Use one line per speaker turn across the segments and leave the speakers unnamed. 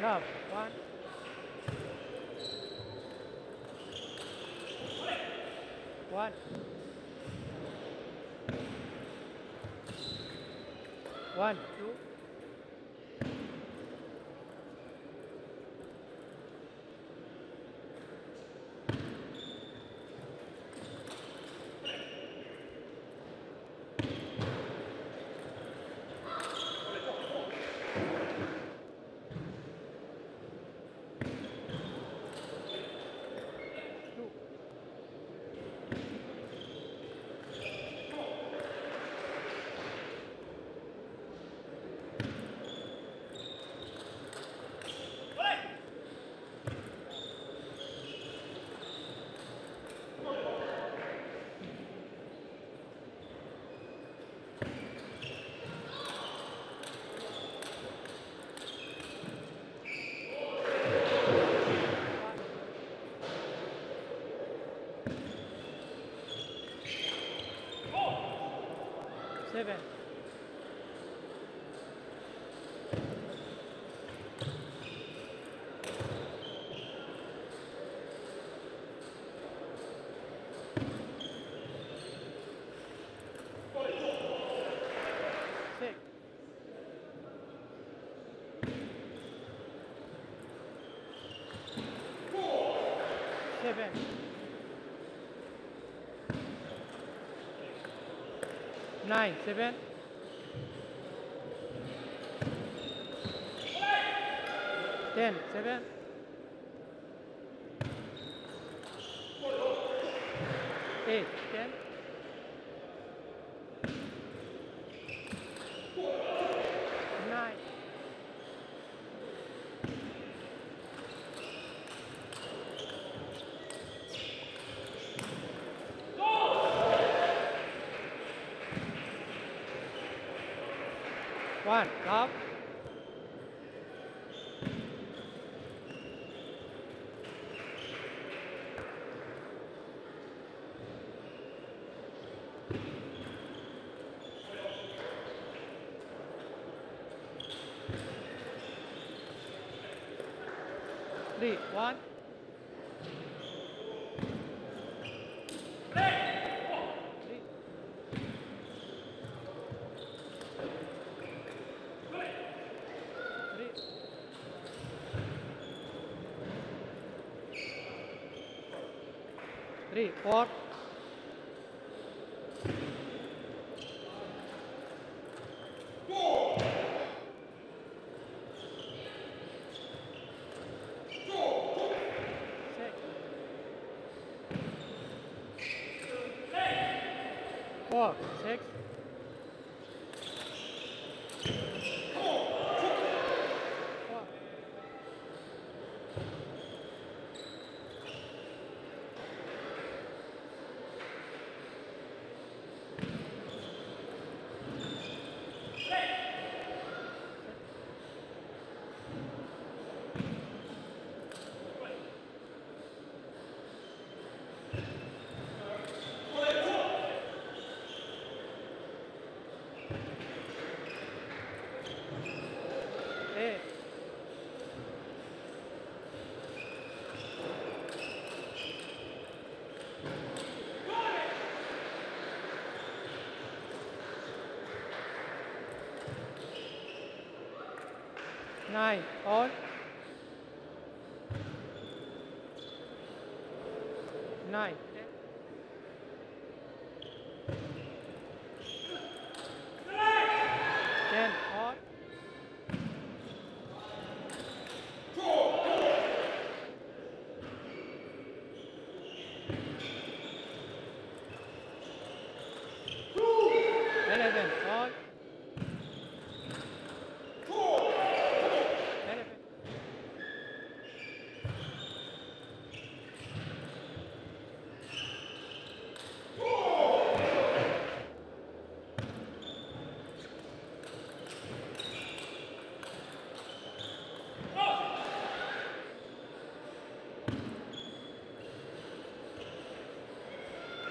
Love. One. One. One, two. Two. Seven. Seven. Nine, seven. Ten, seven. Eight, ten. One, up. Three, one. Three. Three. Six. Four, six. Four. Eight. Nine, on. Nine. Ten, on. Eleven, on.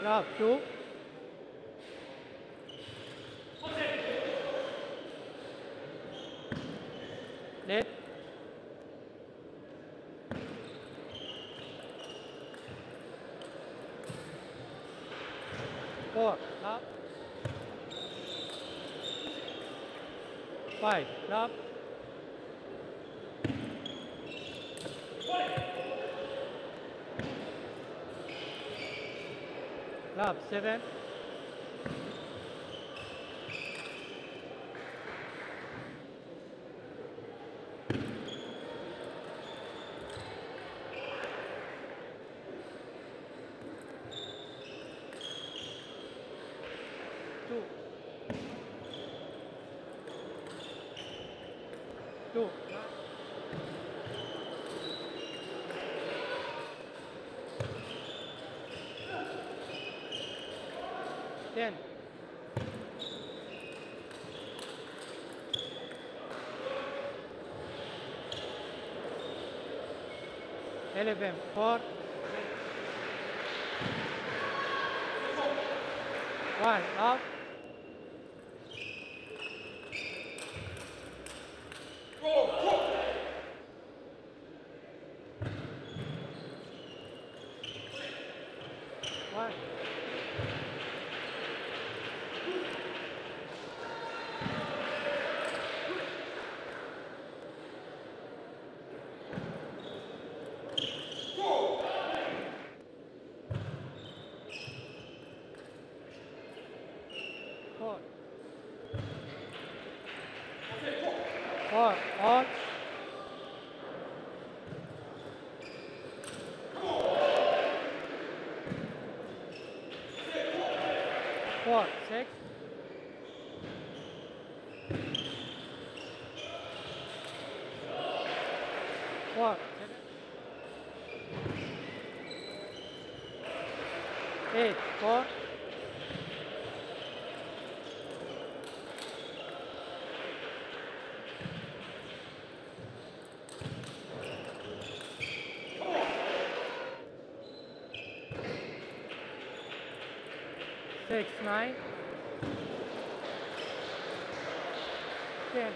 Yeah, 2. Net. Four. Up. Five. Up. Love, seven. Two. Two. Ten. Eleven. Four. One. Up. One. Four. Four. All. Four. Six. Four. Seven. Eight. Four. Seks, nei. Fem.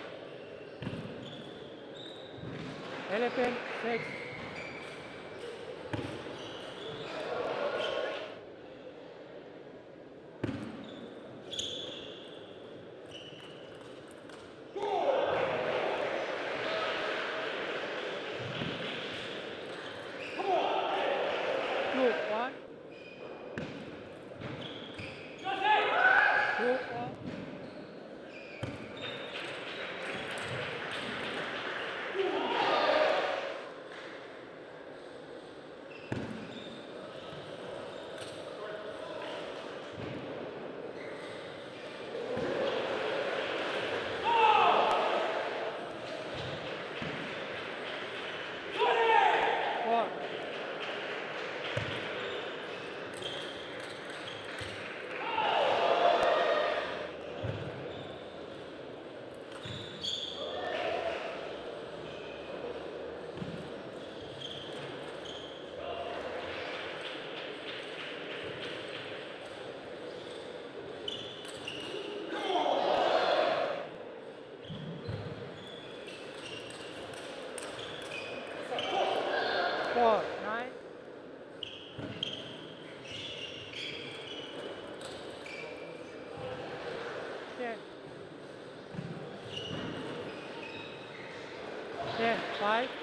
Eller fem, seks. Four. Four. Nine. Ten. Ten.